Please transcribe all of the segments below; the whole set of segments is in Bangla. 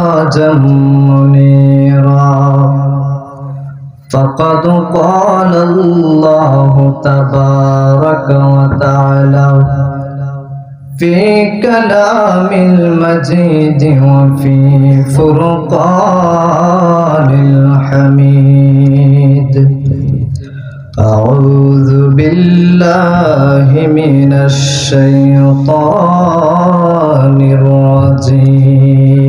سراجا منيرا فقد قال الله تبارك وتعالى في كلام المجيد وفي فرقان الحميد. أعوذ بالله من الشيطان الرجيم.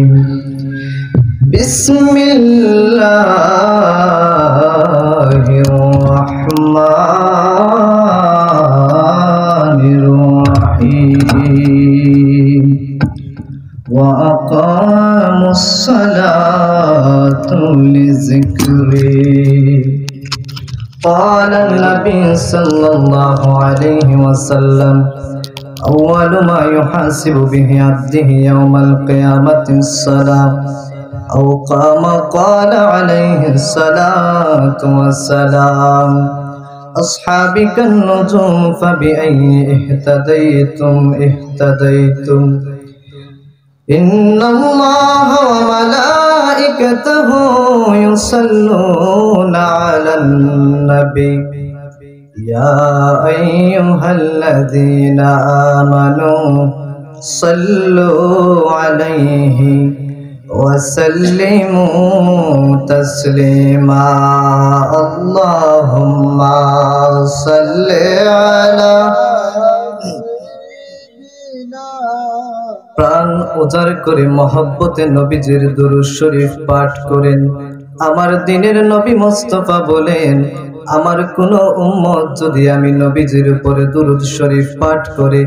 بسم الله الرحمن الرحيم. وأقاموا الصلاة لذكري قال النبي صلى الله عليه وسلم أول ما يحاسب به عبده يوم القيامة الصلاة. أو قام قال عليه الصلاة والسلام. أصحابي كالنجوم فبأي اهتديتم؟ اهتديتم. إن الله وملائكته يصلون على النبي. يا أيها الذين آمنوا صلوا عليه. وسلموا تسليما اللهم صل على প্রাণ উজাড় করে মহব্বতে নবীজির দুরুদ শরীফ পাঠ করেন আমার দিনের নবী মোস্তফা বলেন আমার কোন উম্মত যদি আমি নবীজির উপরে দুরুদ শরীফ পাঠ করে,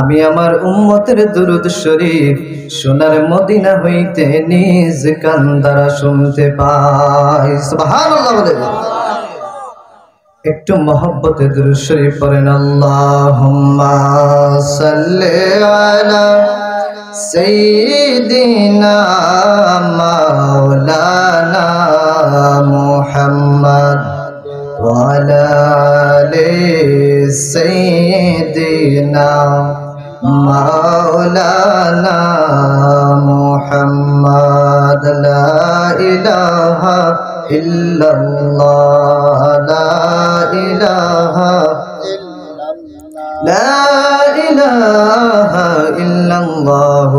আমি আমার উম্মতের দুরুদ শরীফ সোনার মদিনা হইতে নিজ কান দ্বারা শুনতে পাই। একটু মহব্বতে দুরুদ শরীফ পড়েন, আল্লাহুম্মা সাল্লি আলা সাইয়্যিদিনা মাওলানা মুহাম্মদ। ওয়া আলা আলি সাইয়্যিদিনা মাওলানা মুহাম্মদ লা ইলাহা ইল্লাল্লাহ লা ইলাহা লা ইলাহা ইল্লাল্লাহ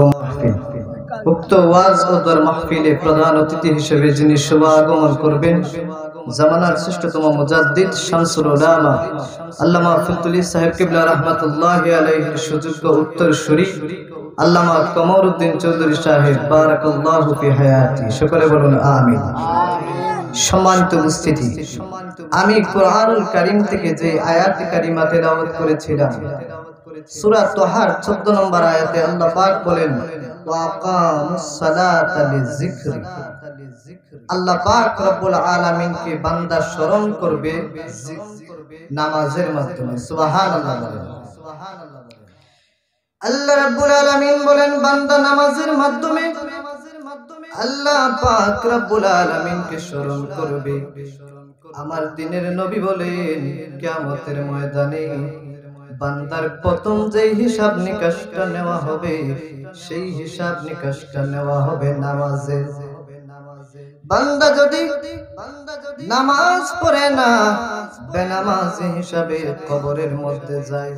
উক্ত ওয়াজ ও দর মাহফিলে প্রধান অতিথি হিসেবে যিনি শুভাগমন করবেন জামানার শ্রেষ্ঠতম মুজাদ্দিদ শামসুল উলামা আল্লামা ফিলতুলি সাহেব কিবলা রাহমাতুল্লাহি আলাইহির সুযোগ্য উত্তরসূরি আল্লামা কমরউদ্দিন চৌধুরী সাহেব বারাকাল্লাহু ফি হায়াতি। সকলে বলুন আমিন। সম্মানিত উপস্থিতি, আমি কোরআনুল কারীম থেকে যে আয়াত কারিমা তেলাওয়াত করেছিলাম, সূরা তোহার 14 নম্বর আয়াতে আল্লাহ পাক বলেন ওয়াকামুস সালাতা লিযিকরি আল্লাহ পাক রব্বুল আলামিনকে বান্দা স্মরণ করবে নামাজের মাধ্যমে। সুবহানাল্লাহ বলেন। আল্লাহ রাব্বুল আলামিন বলেন, বান্দা নামাজের মাধ্যমে আল্লাহ পাক রব্বুল আলামিনকে স্মরণ করবে। আমার দিনের নবী বলেন, কিয়ামতের ময়দানে বান্দার প্রথম যেই হিসাব নিকাশটা নেওয়া হবে, সেই হিসাব নিকাশটা নেওয়া হবে নামাজে বান্দা যদি নামাজ পড়ে না, বেনামাজ হিসাবে কবরের মধ্যে যায়।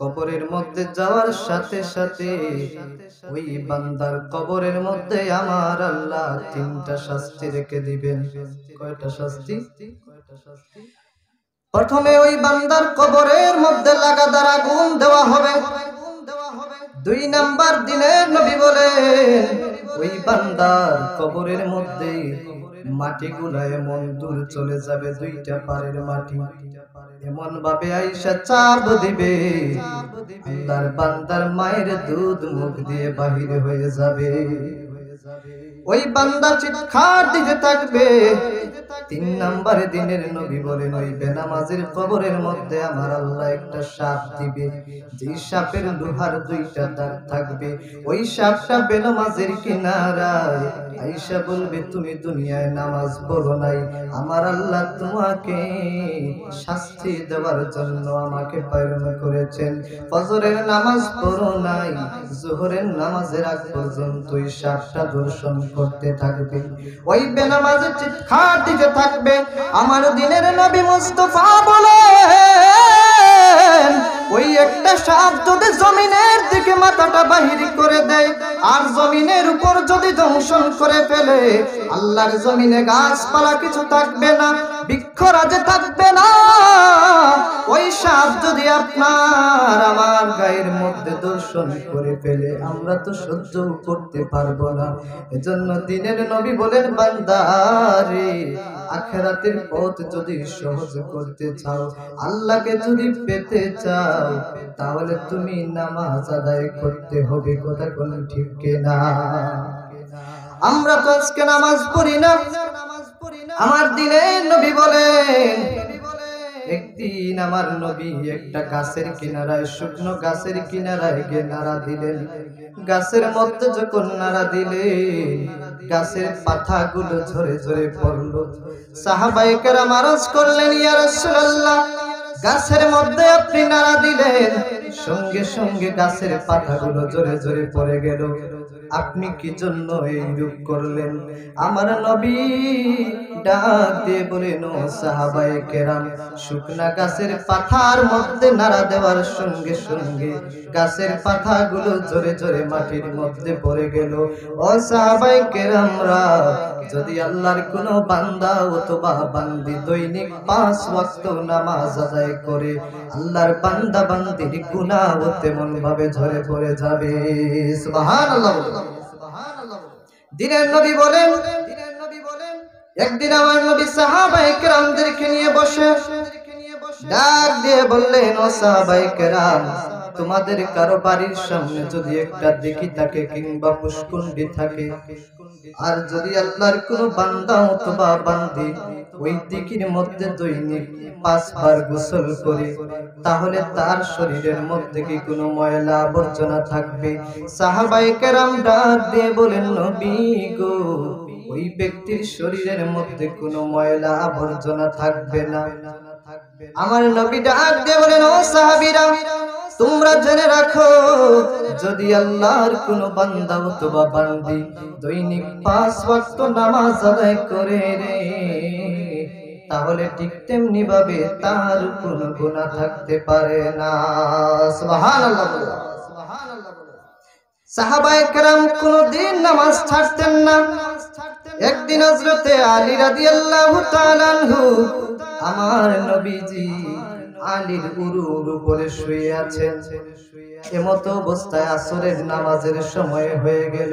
কবরের মধ্যে যাওয়ার সাথে সাথে ওই বান্দার কবরের মধ্যে আমার আল্লাহ তিনটা শাস্তি রেখে দিবেন। কয়টা শাস্তি? প্রথমে ওই বান্দার কবরের মধ্যে লাগাতার আগুন দেওয়া হবে। দুই নাম্বার দিনের নবী বলে ওই বান্দার কবরের মধ্যে মাটি গুলা এমন দূর চলে যাবে দুইটা পারের মাটি। এমন ভাবে আইসা চাপ দিবে, আল্লাহর বান্দার মায়ের দুধ মুখ দিয়ে বাহির হয়ে যাবে। ওই বান্দা চিৎকার দিতে থাকবে। তিন নম্বরে দিনের নবী বলেন ওই বেনামাজের কবরের মধ্যে আমার আল্লাহ একটা সাপ দিবে। যে সাপের লোহার দুইটা দাঁত থাকবে, ওই সাপটা বেনামাজের কিনারায় আইসা বলবে, তুমি দুনিয়ায় নামাজ পড়ো নাই। আমার আল্লাহ তোমাকে শাস্তি দেওয়ার জন্য আমাকে প্রেরণ করেছেন। ফজরের নামাজ পড়ো নাই, জোহরের নামাজের আগ পর্যন্ত ওই সাপটা দর্শন করতে থাকবে। ওই বেনামাজি চিৎকার দিতে থাকবে। আমার দিনের নবী মুস্তফা বলে ওই একটা সাপ যদি জমিনের দিকে মাথাটা বাহির করে দেয়, আর জমিনের উপর যদি দংশন করে ফেলে, আল্লাহর জমিনে গাছপালা কিছু থাকবে না। বৃক্ষরাজে থাকবে না। ওই সাপ যদি আপনার আমার গায়ের মধ্যে দর্শন করে ফেলে, আমরা তো সহ্য করতে পারব না। এজন্য দিনের নবী বলেন বান্দারে আখেরাতের পথ যদি সহজ করতে চাও, আল্লাহকে যদি পেতে চাও, তাহলে তুমি নামাজ আদায় করতে হবে। কথা কোন ঠিক না আমরা তো আজকে নামাজ পড়ি না। আমার দিনের নবী বলেন একদিন আমার নবী একটা গাছের কিনারায় শুকনো গাছের কিনারায় গিয়ে নাড়া দিলেন। গাছের মধ্যে যখন নাড়া দিলেন গাছের পাতাগুলো ঝরে ঝরে পড়ল। সাহাবাইকেরা মারাজ করলেন ইয়া রাসূলুল্লাহ গাছের মধ্যে আপনি নাড়া দিলেন। সঙ্গে সঙ্গে গাছের পাতাগুলো জোরে জোরে পড়ে গেল। আপনি কি জন্য এই রূপ করলেন? আমার নবী ডাক দিয়ে বলেন, ও সাহাবায়ে কেরাম, শুকনা গাছের পাতার মধ্যে নাড়া দেওয়ার সঙ্গে সঙ্গে গাছের পাতাগুলো জোরে জোরে মাটির মধ্যে পড়ে গেল। ও সাহাবায়ে কেরামরা, যদি আল্লাহর কোনো বান্দা অথবা বান্দি দৈনিক পাঁচ ওয়াক্ত নামাজ আদায় করে, আল্লাহর বান্দা বান্দির গুনাহ তেমন ভাবে ঝরে পড়ে যাবে। সুবহানাল্লাহ দিনের নবী বলেন, দিনের নবী বলেন, একদিন আমার নবী সাহাবাই কেরামদেরকে নিয়ে বসে, ডাক দিয়ে বললেন, ও সাহাবাই কেরাম, তোমাদের কারও বাড়ির সামনে যদি একটা দেখি থাকে কিংবা পুষ্কুণ্ডি থাকে আর যদি আল্লাহর কোনো বান্দা অথবা বান্দি ওই দিকির মধ্যে দৈনিক পাঁচবার গোসল করে, তাহলে তার শরীরের মধ্যে কি কোনো ময়লা আবর্জনা থাকবে? সাহাবাই কেরাম ডাক দিয়ে বলেন, নবী গো, ওই ব্যক্তির শরীরের মধ্যে কোনো ময়লা আবর্জনা থাকবে না। আমার নবী ডাক দিয়ে বলেন, ও সাহাবীরা তোমরা জেনে রাখো, যদি আল্লাহর কোনো বান্দা অথবা বান্দি দৈনিক পাঁচ ওয়াক্ত নামাজ আদায় করে রে তাহলে ঠিক তেমনি ভাবে তার কোনো গুনাহ থাকতে পারে না সুবহানাল্লাহ। সাহাবায়ে কেরাম কোনদিন নামাজ ছাড়তেন না একদিন হযরতে আলী রাদিয়াল্লাহু তাআলা আমার নবীজি আলীর উরুর উপরে শুয়ে আছেন এমতো অবস্থায় আসরের নামাজের সময় হয়ে গেল।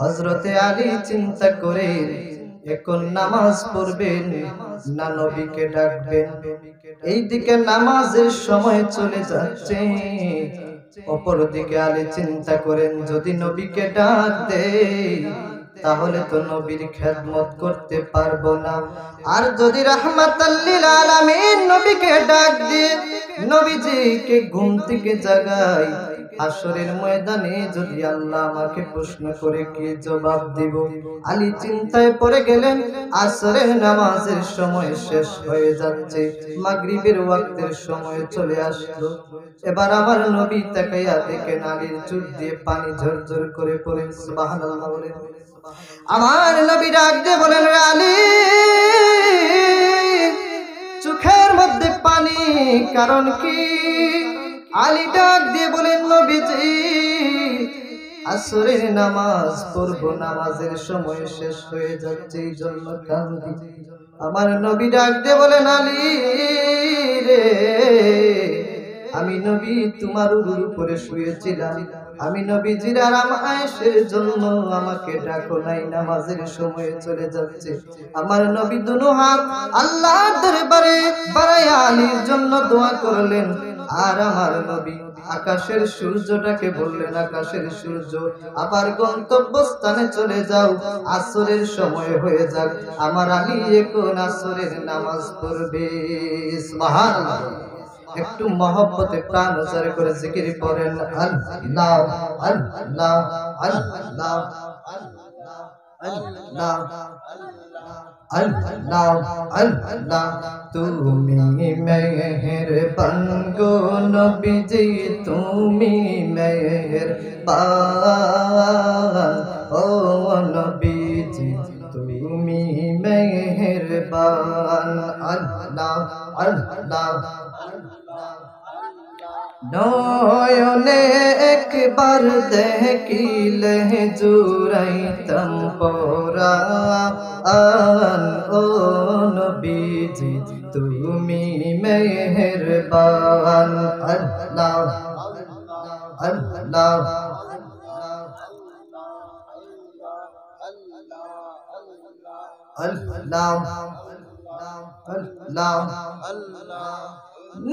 হযরতে আলী চিন্তা করে, এখন নামাজ পড়বেন না নবীকে ডাকবেন? এইদিকে নামাজের সময় চলে যাচ্ছে। অপরদিকে আলী চিন্তা করেন, যদি নবীকে ডাক দেয় তাহলে তো নবীর খেদমত করতে পারব না। আর যদি রাহমাতাল্লিল আলামিন নবীকে ডাক দিয়ে নবীজিকে ঘুম থেকে জাগাই আসরের ময়দানে যদি আল্লাহ আমাকে প্রশ্ন করে কি জবাব দিব? আলী চিন্তায় পড়ে গেলেন, আসরের নামাজের সময় শেষ হয়ে যাচ্ছে, মাগরিবের ওয়াক্তের সময় চলে আসলো। এবার আমার নবী তাকাইয়া দেখেন আলীর চুপ দিয়ে পানি ঝরঝর করে পড়ে, সুবহানাল্লাহ বলে। আমার নবী ডাক বলেন "রে আলী চোখের মধ্যে পানি, কারণ কি? আলী ডাক দিয়ে বলেন, নবীজি, আসরের নামাজ পড়ব, নামাজের সময় শেষ হয়ে যাচ্ছে, এই জন্য কান্দি আমার নবী ডাক দিয়ে বলেন, আলী রে, আমি নবী, তোমার উপরে শুয়েছিলাম। আমি নবীজির আরাম আয়েশের জন্য আমাকে ডাকো নাই, নামাজের সময় চলে যাচ্ছে। আমার নবী দুনো হাত আল্লাহর দরবারে বাড়াইয়া আলীর জন্য দোয়া করলেন। আর আমার নবী আকাশের সূর্যটাকে বললেন, আকাশের সূর্য, আবার গন্তব্যস্থানে চলে যাও। আসরের সময় হয়ে যাক। আমার আলী এখন আসরের নামাজ পড়বে। সুবহানাল্লাহ। একটু মহব্বতে প্রাণ উজাড় করে জিকির করেন, আল্লাহ আল্লাহ আল্লাহ তুমি মেহের গো নবীজি, তুমি মেহের ও নবীজি। মেহেরবান আল্লাহ আল্লাহ নয়নে একবার দেখিলে জুরাইতাম পরান ও নবীজি, তুমি মেহেরবান আল্লাহ আল্লাহ আল্লাহ। আল্লাহ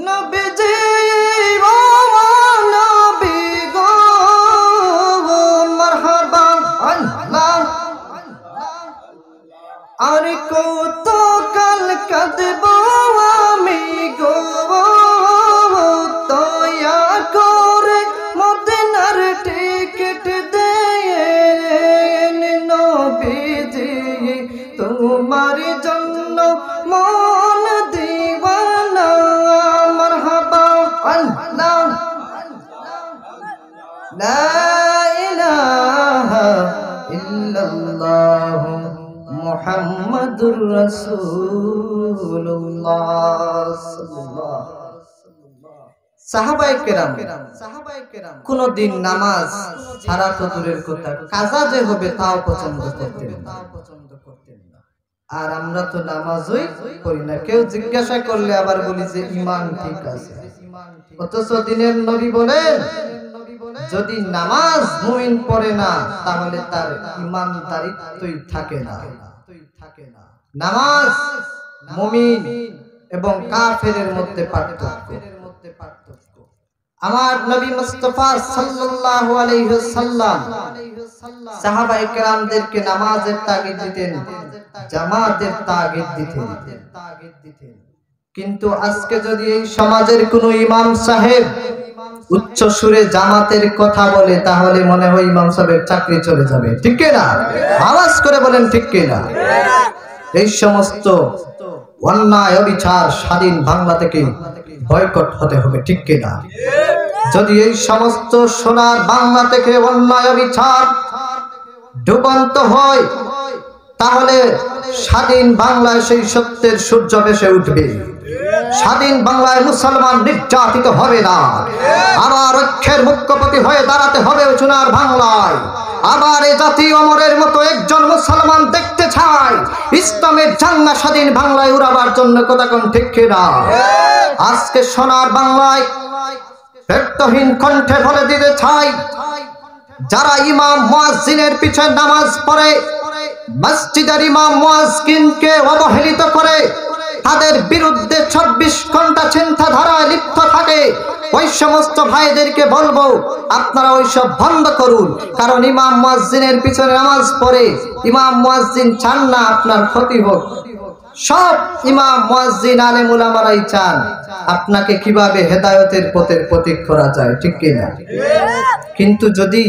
নবীজি ও নবী গো মারহাবা আল্লাহ আর কত কাল কাঁদব আমি لا إله إلا الله محمد رسول الله صلى الله সাহাবায়ে কেরাম কোন দিন নামাজ ছাড়া তো দূরের কথা কাজা যে হবে তাও পছন্দ করতেন না। আর আমরা তো নামাজই করি না কেউ জিজ্ঞাসা করলে আবার বলি যে ইমান ঠিক আছে অথচ দিনের নবী বলেন যদি নামাজ মুমিন পড়ে না, তাহলে তার ইমানদারিত্বই থাকে না। নামাজ মুমিন এবং কাফেরের মধ্যে পার্থক্য। আমার নবী মুস্তাফা সাল্লাল্লাহু আলাইহি ওয়াসাল্লাম সাহাবায়ে কেরামদেরকে নামাজের তাগিদ দিতেন, জামাতের তাগিদ দিতেন। কিন্তু আজকে যদি এই সমাজের কোনো ইমাম সাহেব উচ্চ সুরে জামাতের কথা বলে, তাহলে মনে হয় ইমাম সাহেবের চাকরি চলে যাবে। ঠিক না আওয়াজ করে বলেন, ঠিক না এই সমস্ত অন্যায়, অবিচার স্বাধীন বাংলা থেকে বয়কট হতে হবে, ঠিক কিনা? যদি এই সমস্ত সোনার বাংলা থেকে অন্যায়, অবিচার ডুবন্ত হয়, তাহলে স্বাধীন বাংলায় সেই সত্যের সূর্য ভেসে উঠবে। স্বাধীন বাংলায় মুসলমান নির্যাতিত হবে না। আবার ঐক্যের মুখ্যপতি হয়ে দাঁড়াতে হবে সোনার বাংলায়। আবার এ জাতি অমরের মতো একজন মুসলমান দেখতে চায়। ইসলামের জান্না স্বাধীন বাংলায় উড়াবার জন্য কোথাকন ঠিক না আজকে সোনার বাংলায় ব্যর্থহীন কণ্ঠে বলে দিতে চাই, যারা ইমাম মুয়াজ্জিনের পিছনে নামাজ পড়ে, মসজিদের ইমাম মুয়াজ্জিনকে অবহেলিত করে তাদের বিরুদ্ধে চব্বিশ ঘণ্টা চিন্তাধারায় লিপ্ত থাকে। ওই সমস্ত ভাইদেরকে বলব, আপনারা ওইসব বন্ধ করুন, কারণ ইমাম মুয়াজ্জিনের পিছনে নামাজ পড়ে, ইমাম মুয়াজ্জিন চান না আপনার ক্ষতি হোক। সব ইমাম মুয়াজ্জিন আলেম উলামারাই চান। আপনাকে কীভাবে হেদায়তের পথের প্রতীক করা যায়, ঠিক কি না কিন্তু যদি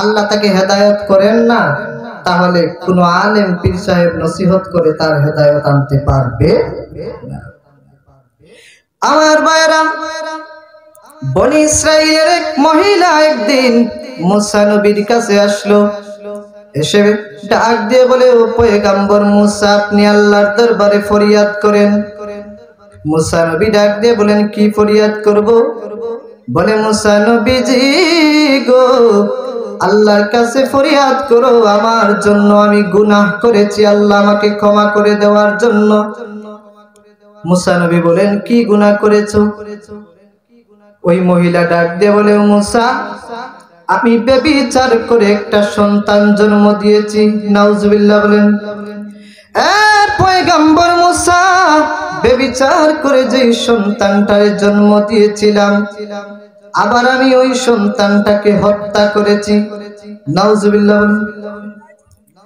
আল্লাহ তাকে হেদায়ত করেন না তাহলে কোন আলেম পীর সাহেব নসিহত করে তার হেদায়ত আনতে পারবে না। আমার ভাইরা বনি ইসরাইলের এক মহিলা একদিন মুসা নবীর কাছে আসলো। এসে ডাক দিয়ে বলে, ও পয়গাম্বর মুসা, আপনি আল্লাহর দরবারে ফরিয়াদ করেন। মুসা নবী ডাক দিয়ে বলেন, কি ফরিয়াদ করব? বলে, মুসা নবীজি গো আল্লাহর কাছে ফরিয়াদ করো, আমার জন্য আমি গুনাহ করেছি। আল্লাহ আমাকে ক্ষমা করে দেওয়ার জন্য। মুসা নবী বলেন, কি গুনাহ করেছ? ওই মহিলা ডাক দিয়ে বলে মুসা, আমি বেবিচার করে একটা সন্তান জন্ম দিয়েছি। নাউজুবিল্লাহ বলেন এর মুসা বেবিচার করে যে সন্তানটার জন্ম দিয়েছিলাম আবার আমি ওই সন্তানটাকে হত্যা করেছি।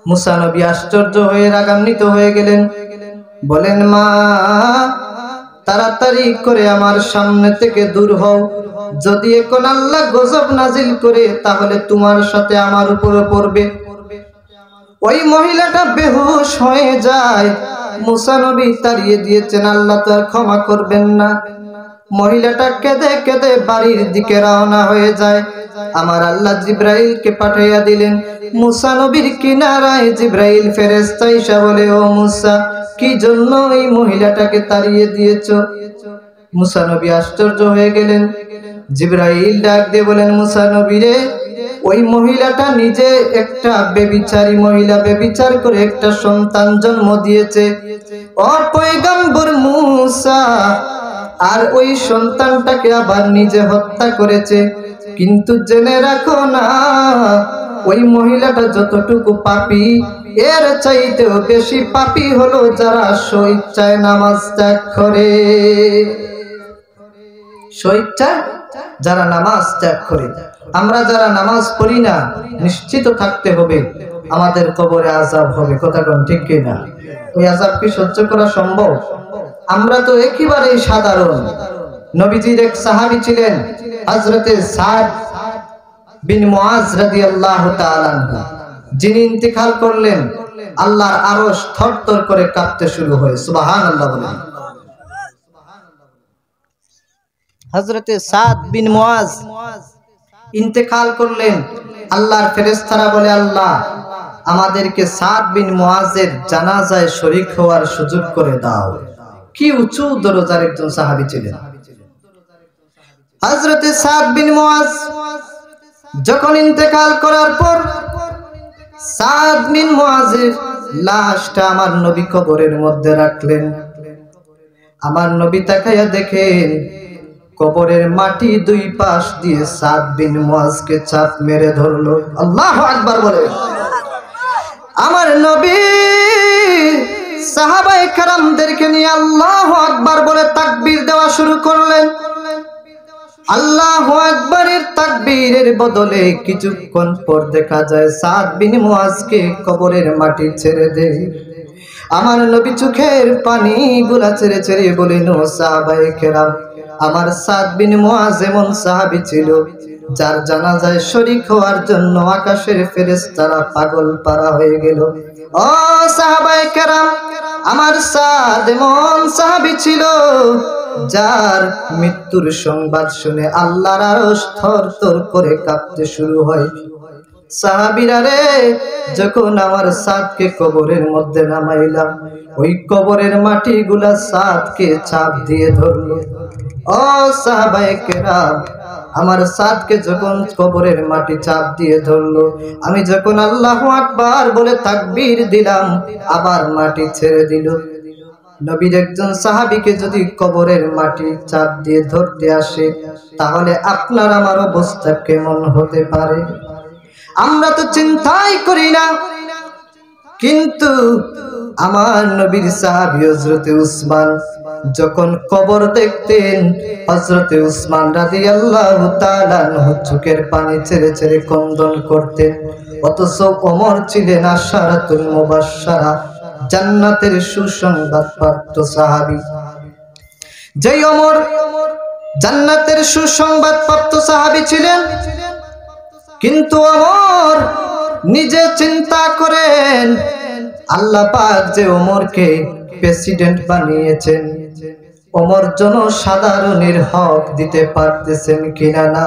বলেন আশ্চর্য হয়ে রাগান্বিত হয়ে গেলেন। বলেন, মা, তাড়াতাড়ি করে আমার সামনে থেকে দূর হও। যদি এখন আল্লাহ গজব নাজিল করে, তাহলে তোমার সাথে আমার উপরে পড়বে। ওই মহিলাটা বেহুশ হয়ে যায়। মুসা নবী তাড়িয়ে দিয়েছেন, আল্লাহ তো আর ক্ষমা করবেন না। মহিলাটা কেঁদে কেঁদে বাড়ির দিকে রওনা হয়ে যায়। আমার আল্লাহ জিব্রাইলকে পাঠাইয়া দিলেন, মুসা নবীর কিনারায় জিব্রাইল ফেরেস্তা বলে, ও মুসা, কি জন্য এই মহিলাটাকে তাড়িয়ে দিয়েছ? মুসা নবী আশ্চর্য হয়ে গেলেন। জিব্রাইল ডাক দিয়ে বলেন, মুসা নবী রে, ওই মহিলাটা নিজে একটা বেবিচারী মহিলা, বেবিচার করে একটা সন্তান জন্ম দিয়েছে। অপয়গম্বর মুসা আর ওই সন্তানটাকে আবার নিজে হত্যা করেছে। কিন্তু জেনে রাখো না, ওই মহিলাটা যতটুকু পাপি, এর চাইতেও বেশি পাপি হলো যারা স্বইচ্ছায় নামাজ ত্যাগ করে। যারা নামাজ ত্যাগ করে। আমরা যারা নামাজ পড়ি না, নিশ্চিত থাকতে হবে, আমাদের কবরে আজাব হবে। কথা কোন ঠিক কিনা? ওই আজাব কি সহ্য করা সম্ভব? আমরা তো একেবারেই সাধারণ। নবীজির এক সাহাবি ছিলেন হজরতে যিনি করলেন, আল্লাহর আরশ করে কাঁপতে শুরু হয়। বলেন। সাদ বিন ইন্তেকাল করলেন, আল্লাহর বলে, আল্লাহ, আমাদেরকে সাদ বিন মুআজের জানাজায় শরীক হওয়ার সুযোগ করে দাও। কি উঁচু দরজার একজন সাহাবী ছিলেন? হজরতে সাদ বিন মুআজ যখন ইন্তেকাল করার পর সাদ বিন মুআজের লাশটা আমার নবী কবরের মধ্যে রাখলেন। আমার নবী তাকাইয়া দেখেন, কবরের মাটি দুই পাশ দিয়ে সাত বিন মুআজকে চাপ মেরে ধরলো। আল্লাহু আকবার বলে। আমার নবী কারামদেরকে নিয়ে আল্লাহু আকবার বলে তাকবীর দেওয়া শুরু করলেন। আল্লাহু তাকবীরের বদলে কিছুক্ষণ পর দেখা যায় সাত বিন কবরের মাটি ছেড়ে দেয়। আমার নবী চোখের পানি গুলা ছেড়ে ছেড়ে বলেন ও সাহাবায়ে কেরাম, আমার সাত বিন মুআজ এমন সাহাবী ছিল যার জানাজায় শরিক হওয়ার জন্য আকাশের ফেরেস তারা পাগল পারা হয়ে গেল। ও সাহাবায়ে কেরাম, আমার সাদ এমন সাহাবী ছিল যার মৃত্যুর সংবাদ শুনে আল্লাহর আরশ থর থর করে কাঁপতে শুরু হয়। সাহাবিরা রে, যখন আমার সাদকে কবরের মধ্যে নামাইলাম, ওই কবরের মাটিগুলা সাদকে চাপ দিয়ে ধরলো। ও সাহাবায়ে কেরাম আমার সাদকে যখন কবরের মাটি চাপ দিয়ে ধরলো, আমি যখন আল্লাহ আকবার বলে তাকবীর দিলাম, আবার মাটি ছেড়ে দিল। নবীর একজন সাহাবিকে যদি কবরের মাটি চাপ দিয়ে ধরতে আসে, তাহলে আপনার আমার অবস্থা কেমন হতে পারে? আমরা তো চিন্তাই করি না। কিন্তু আমার নবীর সাহাবী হজরতে উসমান যখন কবর দেখতেন হজরতে উসমান রাদি আল্লাহ চোখের পানি ছেড়ে ছেড়ে কন্দন করতেন। অথচ ওমর ছিলেন আশারাতুল মুবাশশারা, জান্নাতের সুসংবাদ প্রাপ্ত সাহাবী। যেই ওমর জান্নাতের সুসংবাদ প্রাপ্ত সাহাবী ছিলেন, কিন্তু ওমর নিজে চিন্তা করেন। আল্লাহ পাক যে ওমরকে প্রেসিডেন্ট বানিয়েছেন, ওমর জনসাধারণের হক দিতে পারতেছেন কিনা না?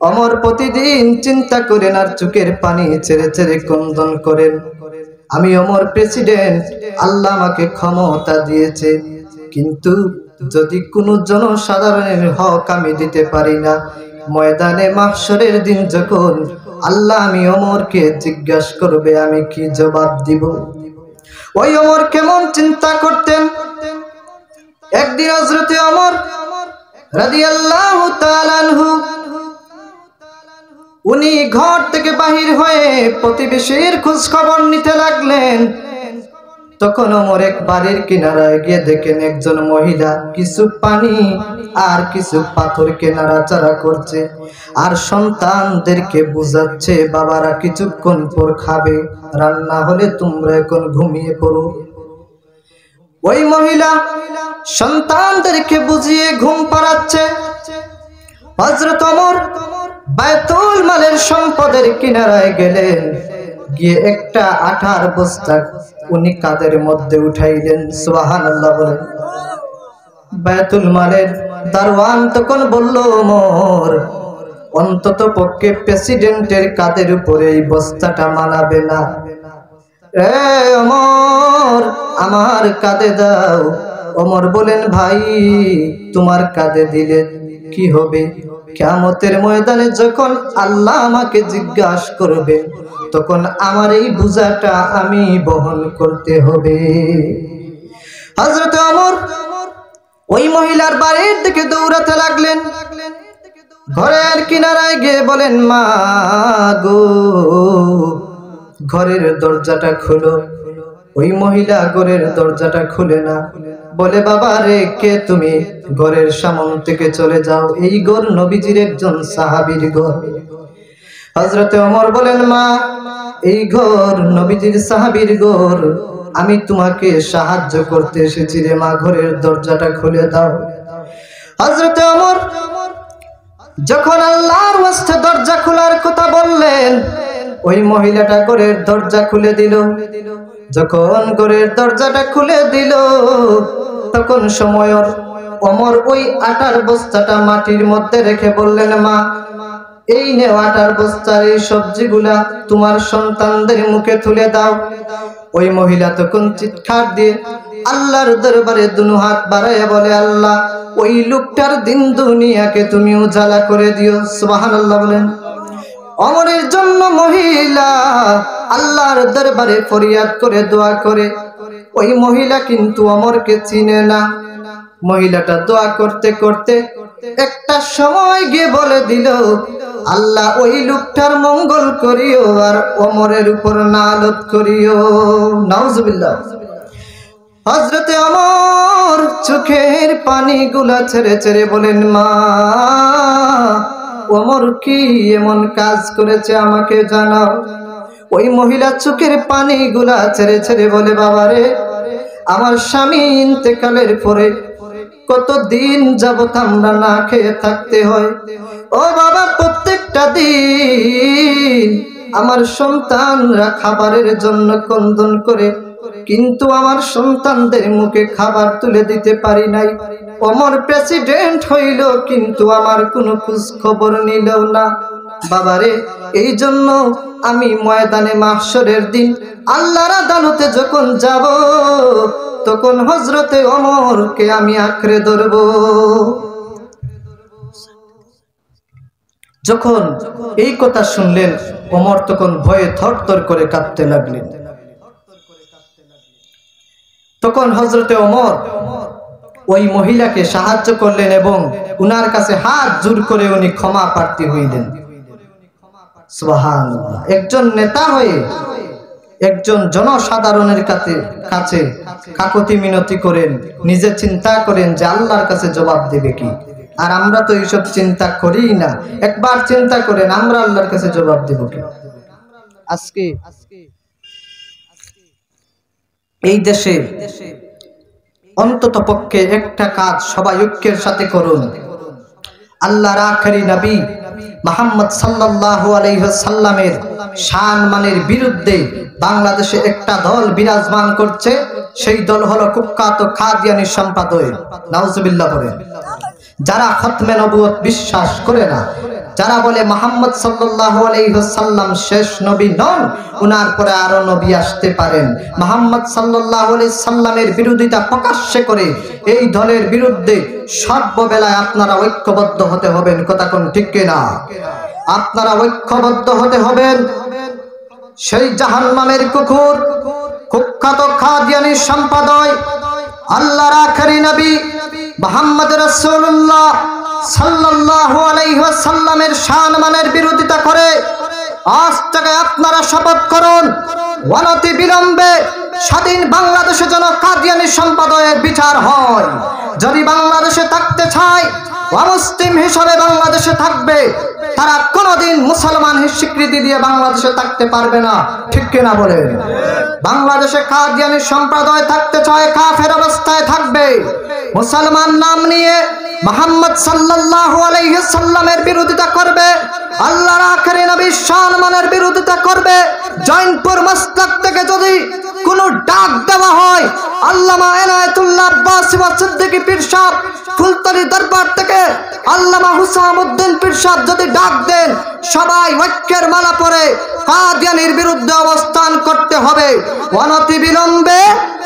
অমর প্রতিদিন চিন্তা করেন আর চোখের পানি ছেড়ে ছেড়ে কন্দন করেন। আমি অমর প্রেসিডেন্ট, আল্লাহ আমাকে ক্ষমতা দিয়েছে, কিন্তু যদি কোনো জনসাধারণের হক আমি দিতে পারি না, ময়দানে মাহসরের দিন যখন আল্লাহ আমি অমরকে জিজ্ঞাসা করবে, আমি কি জবাব দিব? ওই অমর কেমন চিন্তা করতেন? একদিন হজরতে অমর উনি ঘর থেকে বাহির হয়ে প্রতিবেশীর খোঁজ খবর নিতে লাগলেন। তখন ওমর এক বাড়ির কিনারায় গিয়ে দেখেন একজন মহিলা কিছু পানি আর কিছু পাথরকে নাড়াচাড়া করছে। আর সন্তানদেরকে বুঝাচ্ছে, বাবারা কিছুক্ষণ পর খাবে, রান্না হলে তোমরা এখন ঘুমিয়ে পড়ো। ওই মহিলা সন্তানদেরকে বুঝিয়ে ঘুম পাড়াচ্ছে। হজরত অমর বায়তুল মালের সম্পদের কিনারায় গেলেন। গিয়ে একটা আঠার বস্তা উনি কাদের মধ্যে উঠাইলেন সুবাহান আল্লাহ বলেন। বায়তুল মালের দারওয়ান তখন বলল মোর অন্তত পক্ষে প্রেসিডেন্টের কাদের উপরে এই বস্তাটা মানাবে না? আমার কাঁধে দাও। অমর বলেন, ভাই, তোমার কাঁধে দিলে কি হবে? কেমতের ময়দানে যখন আল্লাহ আমাকে জিজ্ঞাসা করবে, তখন আমার এই বোঝাটা আমি বহন করতে হবে। হজরত অমর ওই মহিলার বাড়ির দিকে দৌড়াতে লাগলেন। ঘরের কিনারায় গিয়ে বলেন, মা গো, ঘরের দরজাটা খুলো। ওই মহিলা ঘরের দরজাটা খুলে না। বলে, বাবা রে, কে তুমি? ঘরের সামন থেকে চলে যাও। এই ঘর নবীজির একজন সাহাবীর ঘর। হজরতে অমর বলেন, মা, এই ঘর নবীজির সাহাবির ঘর। আমি তোমাকে সাহায্য করতে এসেছি রে, মা, ঘরের দরজাটা খুলে দাও। হজরতে অমর যখন আল্লাহর দরজা খোলার কথা বললেন ওই মহিলাটা ঘরের দরজা খুলে দিল। যখন ঘরের দরজাটা খুলে দিল, তখন সময়র অমর ওই আটার বস্তাটা মাটির মধ্যে রেখে বললেন, মা, এই নে আটার বস্তার এই সবজিগুলা তোমার সন্তানদের মুখে তুলে দাও। ওই মহিলা তখন চিৎকার দিয়ে আল্লাহর দরবারে দুনু হাত বাড়াইয়া বলে, আল্লাহ, ওই লোকটার দিন দুনিয়াকে তুমি উজালা করে দিও। সুবাহান আল্লাহ বলেন। অমরের জন্য মহিলা আল্লাহর দরবারে ফরিয়াদ করে, দোয়া করে। ওই মহিলা কিন্তু অমরকে চিনে না। মহিলাটা দোয়া করতে করতে একটা সময় গিয়ে বলে দিল, আল্লাহ ওই লোকটার মঙ্গল করিও আর অমরের উপর নালত করিও। নাউজুবিল্লাহ। হজরতে অমর চোখের পানিগুলা ছেড়ে ছেড়ে বলেন, মা অমর কি এমন কাজ করেছে আমাকে জানাও। ওই মহিলা চোখের পানিগুলা ছেড়ে ছেড়ে বলে, বাবারে, আমার স্বামী ইন্তেকালের পরে কত দিন যাবত আমরা না খেয়ে থাকতে হয়। ও বাবা, প্রত্যেকটা দিন আমার সন্তানরা খাবারের জন্য কন্দন করে, কিন্তু আমার সন্তানদের মুখে খাবার তুলে দিতে পারি নাই। অমর প্রেসিডেন্ট হইল, কিন্তু আমার কোনো খোঁজ খবর নিল না। বাবারে এই জন্য আমি ময়দানে মাহসরের দিন আল্লাহর আদালতে যখন যাব, তখন হজরতে অমরকে আমি আঁকড়ে ধরব। যখন এই কথা শুনলেন, অমর তখন ভয়ে থর থরথর করে কাঁদতে লাগলেন। তখন হজরতে অমর ওই মহিলাকে সাহায্য করলেন এবং উনার কাছে হাত জোর করে উনি ক্ষমা প্রার্থী হইলেন। একজন নেতা হয়ে একজন জনসাধারণের কাছে কাছে কাকতি মিনতি করেন, নিজে চিন্তা করেন যে আল্লাহর কাছে জবাব দেবে কি। আর আমরা তো এইসব চিন্তা করি না। একবার চিন্তা করেন, আমরা আল্লাহর কাছে জবাব দেব কি। আজকে এই দেশে অন্তত পক্ষে একটা কাজ সবাই ঐক্যের সাথে করুন। আল্লাহর আখেরি নবী মোহাম্মদ সাল্লাল্লাহু আলাইহি সাল্লামের শান মানের বিরুদ্ধে বাংলাদেশে একটা দল বিরাজমান করছে, সেই দল হলো কুখ্যাত খাদিয়ানি সম্পাদক। নাউজুবিল্লাহ বলেন, যারা খতমে নবুয়ত বিশ্বাস করে না যারা বলে মোহাম্মদ সাল্লাম শেষ নবী নন, উনার পরে আরও নবী আসতে পারেন। মোহাম্মদ সাল্লামের বিরোধিতা প্রকাশ্যে করে এই দলের বিরুদ্ধে সর্ববেলায় আপনারা ঐক্যবদ্ধ হতে হবেন। কথা কোন ঠিক কিনা? আপনারা ঐক্যবদ্ধ হতে হবেন। সেই জাহান্নামের কুকুর, কুখ্যাত খাদিয়ানি সম্পাদয় আল্লাহর আখেরি নবী মোহাম্মদ রাসূলুল্লাহ সাল্লাল্লাহু আলাইহি ওয়াসাল্লামের সম্মানের বিরোধিতা করে। আজ থেকে আপনারা শপথ করুন, অনতি বিলম্বে স্বাধীন বাংলাদেশে যেন কাদিয়ানি সম্পাদয়ের বিচার হয়। যদি বাংলাদেশে থাকতে চায়, অমুসলিম হিসাবে বাংলাদেশে থাকবে। তারা কোনোদিন মুসলমান স্বীকৃতি দিয়ে বাংলাদেশে থাকতে পারবে না। ঠিক কিনা বলেন? বাংলাদেশে কাদিয়ানি সম্প্রদায় থাকতে চায়, কাফের অবস্থায় থাকবে। মুসলমান নাম নিয়ে মোহাম্মদ সাল্লাল্লাহু আলাইহি সাল্লামের বিরোধিতা করবে। আল্লাহর আখেরি নবী সম্মানের বিরোধিতা করবে, জৈনপুর মস্তক থেকে যদি কোনো ডাক দেওয়া হয়, আল্লামা এনায়েতুল্লাহ আব্বাস সিদ্দিকী পীর সাহেব ফুলতলি দরবার থেকে আল্লামা হুসামউদ্দিন পীর সাহেব যদি ডাক দেন, সবাই ঐক্যের মালা পরে কাদিয়ানির বিরুদ্ধে অবস্থান করতে হবে। অনতি বিলম্বে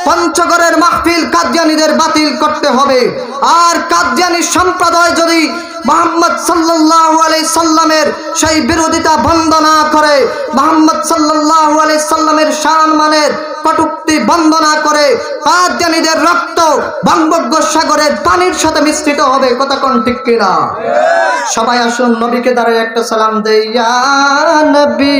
পঞ্চগড়ের মাহফিল কাদিয়ানিদের বাতিল করতে হবে। আর কাদিয়ানি সম্প্রদায় যদি মোহাম্মদ সাল্লাল্লাহু আলাইহি সাল্লামের সেই বিরোধিতা বন্ধ না করে, মোহাম্মদ সাল্লাল্লাহু আলাইহি সাল্লামের সম্মানের কটুক্তি বন্ধ না করে কাদিয়ানীদের রক্ত বঙ্গোপসাগরের পানির সাথে মিশ্রিত হবে, কথা কোন ঠিক কিনা? সবাই আসুন, নবীকে দাঁড়ায় একটা সালাম দেই নবী।